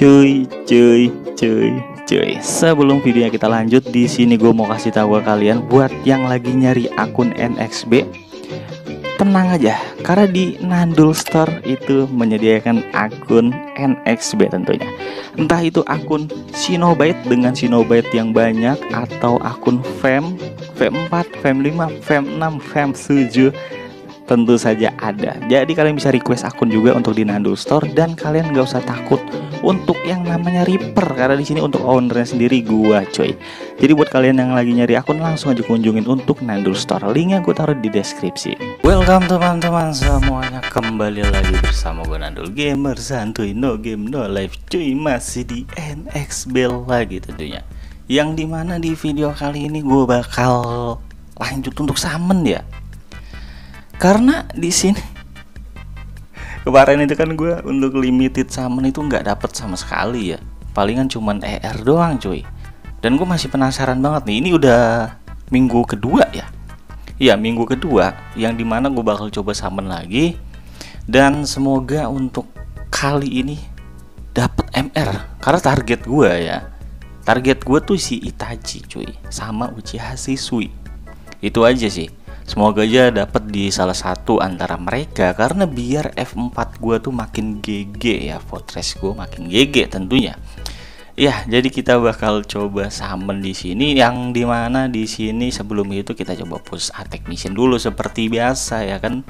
Cuy, cuy, cuy, cuy. Sebelum videonya kita lanjut, di sini gue mau kasih tahu ke kalian buat yang lagi nyari akun NXB, tenang aja, karena di Nandul Store itu menyediakan akun NXB tentunya. Entah itu akun Sinobite dengan Sinobite yang banyak atau akun Fem, Fem4, Fem5, Fem6, Fem7 tentu saja ada. Jadi kalian bisa request akun juga untuk di Nandul Store dan kalian nggak usah takut untuk yang namanya Reaper karena di sini untuk ownernya sendiri gua coy. Jadi buat kalian yang lagi nyari akun langsung aja kunjungin untuk Nandul Store. Linknya gue taruh di deskripsi. Welcome teman-teman semuanya kembali lagi bersama gue Nandul Gamer santuy no game no life cuy masih di NXB lagi tentunya. Yang di mana di video kali ini gue bakal lanjut untuk summon ya karena di sini kemarin itu kan gue untuk limited summon itu nggak dapet sama sekali ya. Palingan cuman ER doang cuy. Dan gue masih penasaran banget nih ini udah minggu kedua ya? Iya minggu kedua yang di mana gue bakal coba summon lagi. Dan semoga untuk kali ini dapet MR karena target gue ya target gue tuh si Itachi cuy sama Uchiha Shisui. Itu aja sih Semoga aja dapat di salah satu antara mereka karena biar F4 gua tuh makin GG ya, Fortress gua makin GG tentunya. Ya, jadi kita bakal coba summon di sini yang di mana di sini sebelum itu kita coba push attack mission dulu seperti biasa ya kan.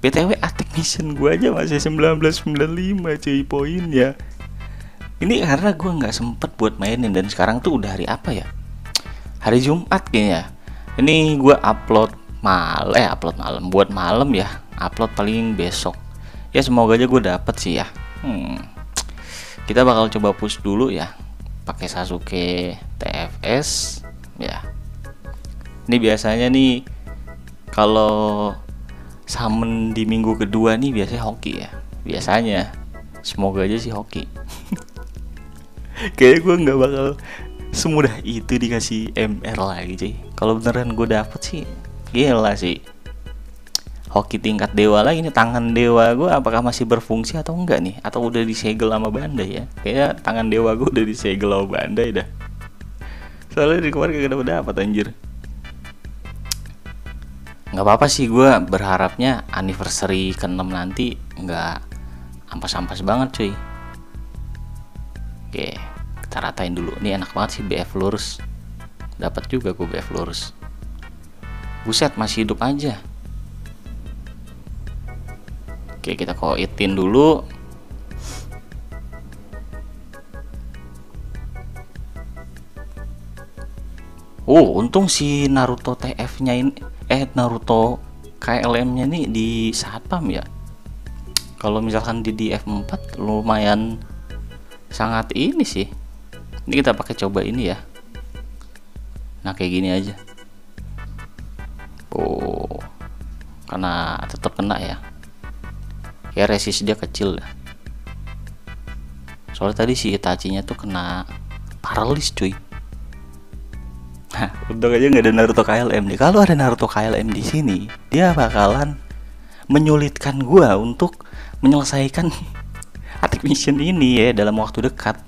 BTW attack mission gua aja masih 1995 cuy poinnya. Ini karena gua nggak sempet buat mainin dan sekarang tuh udah hari apa ya? Hari Jumat kayaknya. Ini gua upload mal eh upload malam. Buat malam ya upload paling besok. Ya semoga aja gue dapet sih ya. Hmm. kita bakal coba push dulu ya pakai Sasuke TFS ya. Ini biasanya nih kalau summon di minggu kedua nih biasanya hoki ya. Biasanya. Semoga aja sih hoki. Kayak gue nggak bakal semudah itu dikasih MR lagi sih kalau beneran gue dapet sih gila sih. Hoki tingkat dewa lagi ini tangan dewa gue apakah masih berfungsi atau enggak nih? Atau udah disegel sama bandai ya? Kayak tangan dewa gue udah disegel sama bandai dah. Soalnya di kemarin gak dapat anjir. Nggak apa-apa sih gue berharapnya anniversary ke-6 nanti nggak ampas-ampas banget cuy. Oke kita ratain dulu. Ini enak banget sih BF lurus. Dapat juga gue BF lurus Buset masih hidup aja. Oke kita koitin dulu. Oh untung si Naruto TF nya ini Eh Naruto KLM nya nih di satpam ya. Kalau misalkan di, di F4 lumayan sangat ini sih. Ini kita pakai coba ini ya. Nah kayak gini aja karena tetap kena ya. Ya resist dia kecil lah. Soalnya tadi si Itachi-nya tuh kena paralis cuy. Nah, untung aja nggak ada Naruto KLM nih. Kalau ada Naruto KLM di sini, dia bakalan menyulitkan gua untuk menyelesaikan attack mission ini ya dalam waktu dekat.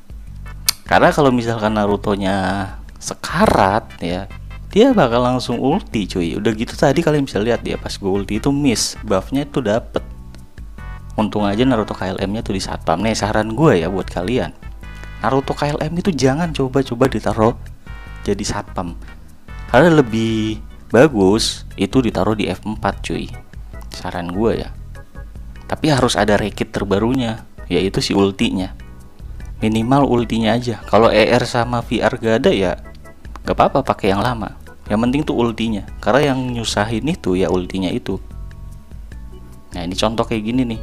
Karena kalau misalkan Naruto-nya sekarat ya, dia bakal langsung ulti cuy. Udah gitu tadi kalian bisa lihat dia pas gue ulti itu miss. Buffnya itu dapet. Untung aja Naruto KLM nya tuh di satpam nih saran gue ya buat kalian. Naruto KLM itu jangan coba-coba ditaruh jadi satpam. Karena lebih bagus itu ditaruh di F4 cuy. Saran gue ya. Tapi harus ada rekit terbarunya yaitu si ultinya. Minimal ultinya aja. Kalau ER sama VR gak ada ya gak apa-apa pakai yang lama. Yang penting tuh ultinya. Karena yang nyusahin itu ya ultinya itu. Nah ini contoh kayak gini nih.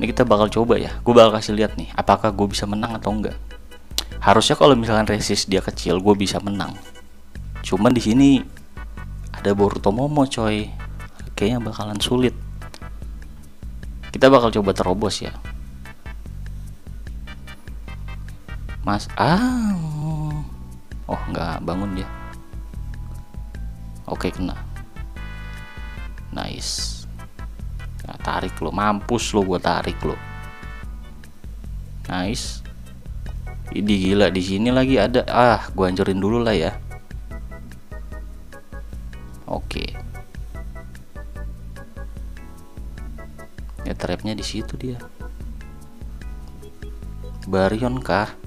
Ini kita bakal coba ya. Gue bakal kasih lihat nih apakah gue bisa menang atau enggak harusnya kalau misalkan resist dia kecil gue bisa menang. Cuman di sini ada Boruto Momo coy. Kayaknya bakalan sulit. Kita bakal coba terobos ya. Mas ah oh nggak bangun dia oke kena nice nah, tarik lo mampus lo gue tarik lo nice Ini gila di sini lagi ada. Ah, gua hancurin dulu lah ya. Oke. Ya trapnya di situ dia. Barion kah?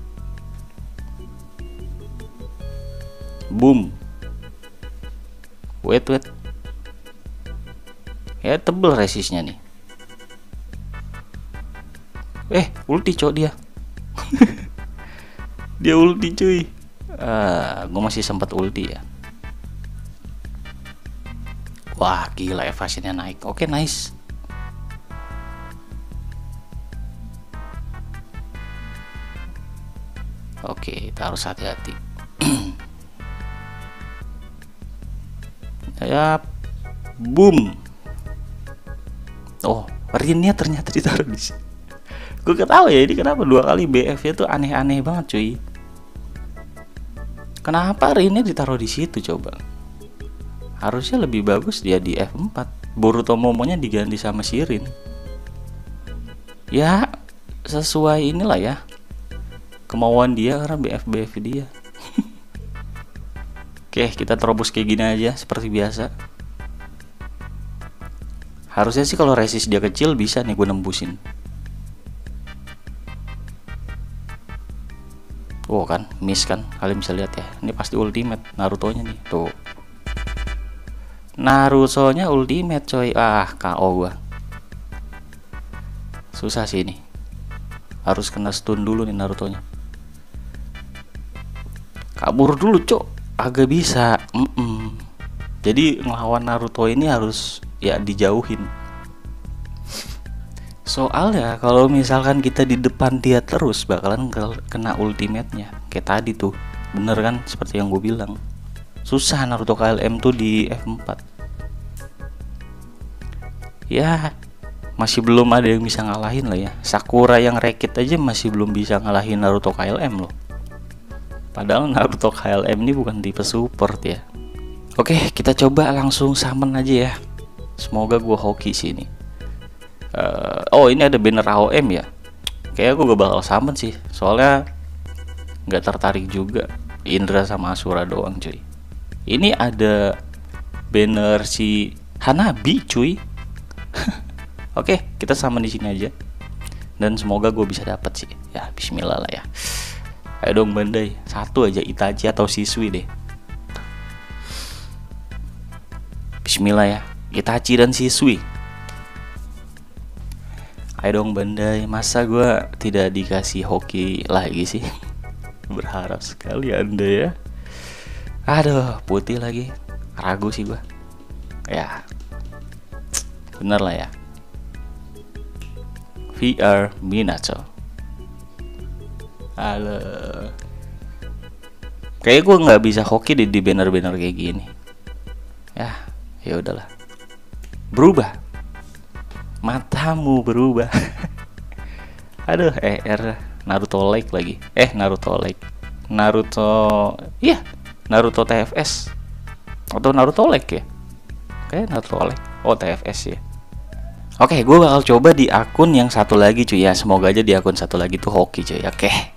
Boom. Wait, wait. Ya tebel resistnya nih. Eh, ulti cok dia. dia ulti cuy. Ah, gue masih sempat ulti ya. Wah, gila evasinya naik. Oke, nice. Oke, kita harus hati-hati. ya, boom. Oh, rinnya ternyata ditaruh di sini. Gue ketawa ya ini kenapa dua kali BF nya tuh aneh-aneh banget cuy. Kenapa rinnya ditaruh di situ coba? Harusnya lebih bagus dia di F4. Boruto Momonya diganti sama Shirin. Ya, sesuai inilah ya kemauan dia karena BF BF dia oke kita terobos kayak gini aja seperti biasa harusnya sih kalau resist dia kecil bisa nih gue nembusin Oh kan, miss kan, kalian bisa lihat ya. Ini pasti ultimate Naruto-nya nih, tuh. Naruto-nya ultimate coy. Ah, KO gua. Susah sih ini. Harus kena stun dulu nih Naruto-nya kabur dulu cok agak bisa mm -mm. jadi ngelawan Naruto ini harus ya dijauhin. Soalnya kalau misalkan kita di depan dia terus bakalan kena ultimate-nya. Kayak tadi tuh. Bener kan? Seperti yang gue bilang. Susah Naruto KLM tuh di F4 ya masih belum ada yang bisa ngalahin lah ya. Sakura yang rekit aja masih belum bisa ngalahin Naruto KLM loh Padahal Naruto KLM ini bukan tipe support ya. Oke, kita coba langsung summon aja ya. Semoga gue hoki sih ini. Uh, oh, ini ada banner AOM ya. Kayaknya gue gak bakal summon sih. Soalnya nggak tertarik juga. Indra sama Asura doang cuy. Ini ada banner si Hanabi cuy. Oke, kita summon di sini aja. Dan semoga gue bisa dapat sih. Ya, bismillah lah ya. Ayo dong Bandai, satu aja Itachi atau siswi deh. Bismillah ya, Itachi dan siswi. Ayo dong Bandai, masa gue tidak dikasih hoki lagi sih? Berharap sekali anda ya. Aduh, putih lagi. Ragu sih gue. Ya, bener lah ya. VR Minato. Halo. Kayak gue nggak bisa hoki di, di banner-banner kayak gini. Ya, ya udahlah. Berubah. Matamu berubah. Aduh, eh R Naruto like lagi. Eh, Naruto like. Naruto, iya, Naruto TFS atau Naruto like ya? Kayak Naruto like. Oh, TFS ya. Oke, gue bakal coba di akun yang satu lagi cuy ya. Semoga aja di akun satu lagi tuh hoki cuy. Oke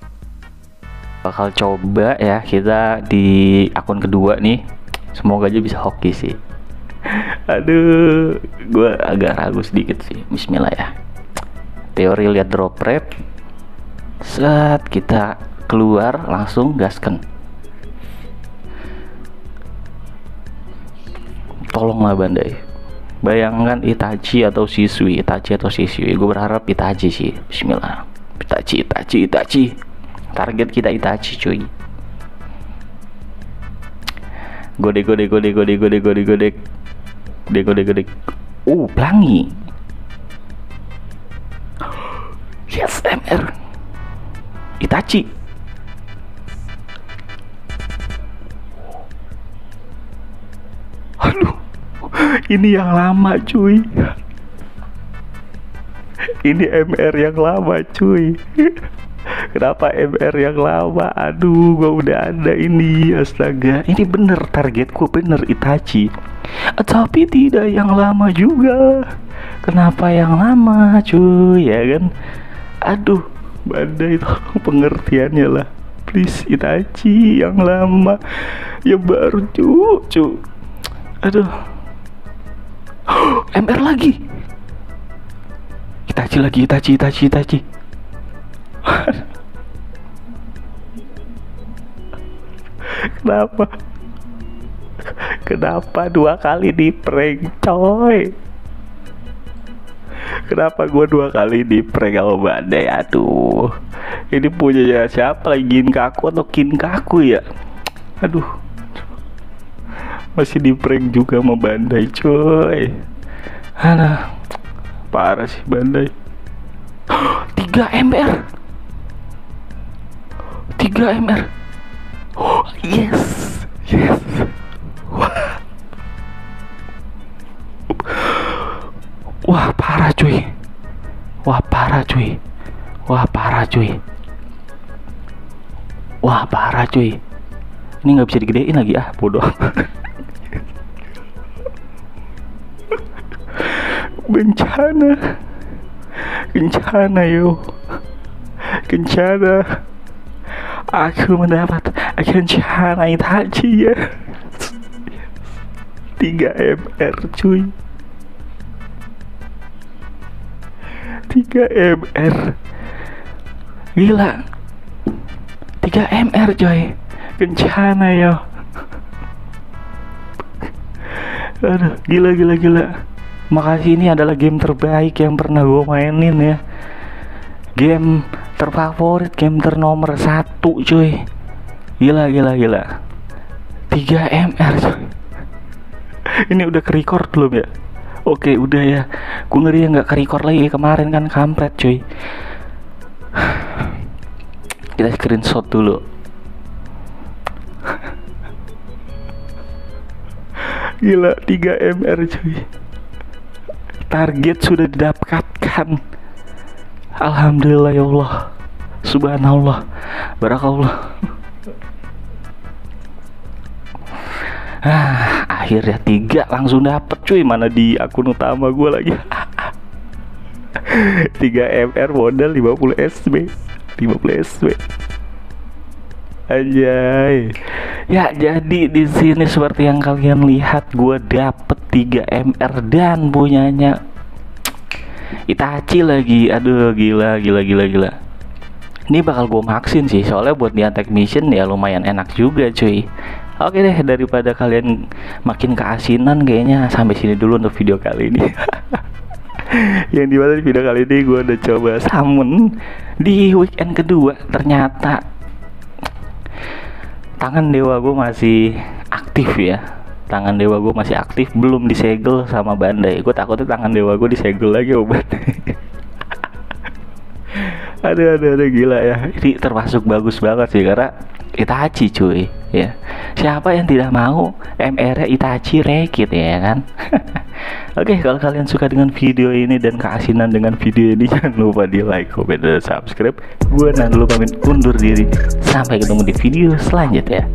bakal coba ya kita di akun kedua nih. Semoga aja bisa hoki sih. Aduh gue agak ragu sedikit sih. Bismillah ya. Teori lihat drop rate. Saat kita keluar langsung gaskan tolonglah bandai. Bayangkan Itachi atau siswi Itachi atau siswi gue berharap Itachi sih. Bismillah. Itachi Itachi Itachi target kita Itachi cuy. Gode gode gode gode gode gode gode. Gode gode gode. Uh pelangi. Yes MR Itachi. Aduh ini yang lama cuy. Ini MR yang lama cuy Kenapa MR yang lama? Aduh, gua udah ada ini. Astaga, ini bener targetku bener Itachi. Tapi tidak yang lama juga. Kenapa yang lama, cuy? Ya kan? Aduh, badai itu pengertiannya lah. please Itachi yang lama yang baru cu cu aduh MR lagi Itachi lagi Itachi Itachi Itachi kenapa? Kenapa dua kali di prank coy? Kenapa gue dua kali di prank sama badai aduh. Ini punya siapa? Lagi Gin Kaku atau Kin Kaku ya? Aduh. Masih di prank juga sama Bandai coy. Alah. Parah sih Bandai 3 MR 3 MR oh, yes yes. Wah. Wah parah cuy. Wah parah cuy. Wah parah cuy. Wah parah cuy. Ini nggak bisa digedein lagi ah bodoh bencana. Bencana yo. Bencana aku mendapat bencana Itachi ya 3 MR cuy. 3 MR gila. 3 MR coy bencana yo. Aduh gila gila gila. Makasih ini adalah game terbaik yang pernah gue mainin ya. Game terfavorit, game ternomor satu cuy. Gila gila gila. 3 MR cuy. Ini udah ke record belum ya? Oke udah ya. Gue ngeri ya gak ke record lagi. Kemarin kan kampret cuy. Kita screenshot dulu. Gila 3 MR cuy. Target sudah didapatkan Alhamdulillah ya Allah. Subhanallah. Barakallah. Ah, Akhirnya tiga langsung dapet cuy. Mana di akun utama gue lagi. 3 MR modal 50 SB 50 SB Anjay. Ya jadi di sini seperti yang kalian lihat gue dapet 3 MR dan punyanya Itachi lagi. Aduh gila gila gila gila. Ini bakal gue maksin sih soalnya buat di attack mission ya lumayan enak juga cuy. Oke deh daripada kalian makin keasinan kayaknya sampai sini dulu untuk video kali ini. Yang di mana di video kali ini gue udah coba summon di weekend kedua. Ternyata tangan dewa gue masih aktif ya tangan dewa gue masih aktif belum disegel sama bandai. Gue takutnya tangan dewa gue disegel lagi obat. Aduh aduh aduh gila ya. Ini termasuk bagus banget sih karena Itachi cuy ya. Siapa yang tidak mau MR Itachi Rekit ya kan? Oke okay, kalau kalian suka dengan video ini dan keasinan dengan video ini jangan lupa di like, comment, dan subscribe. Gue nanti lupa pamit undur diri. Sampai ketemu di video selanjutnya